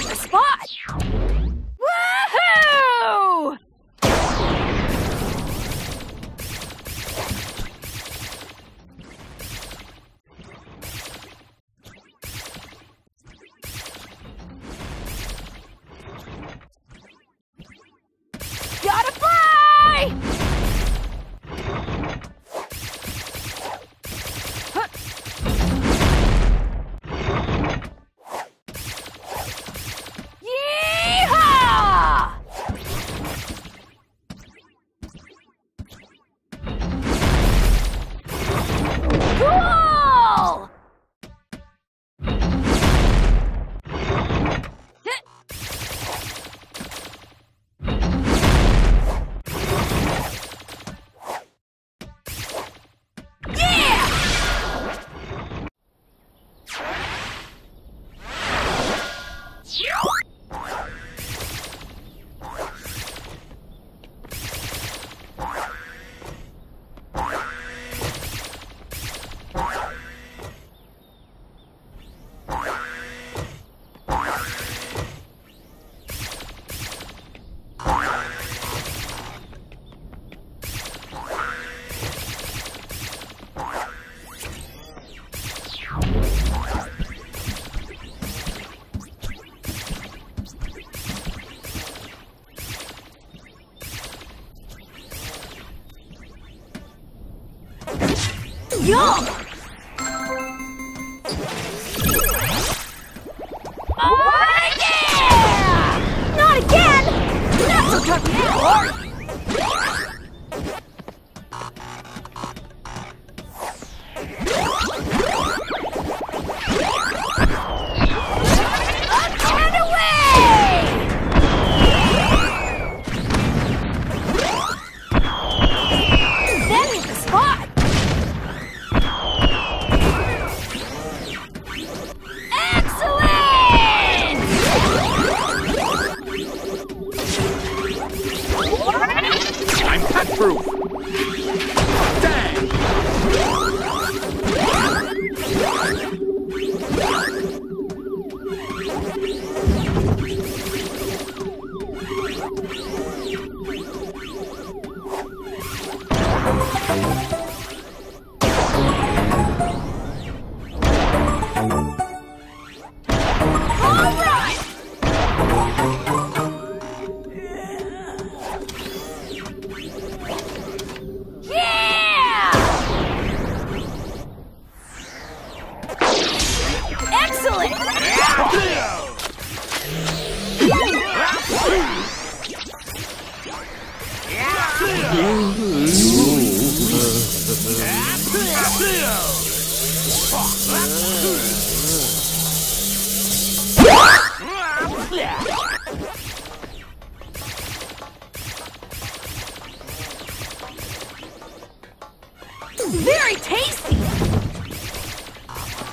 the spot! Yum! Oh, yeah! Not again! Not so tough Proof. Dang! All right!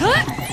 Huh?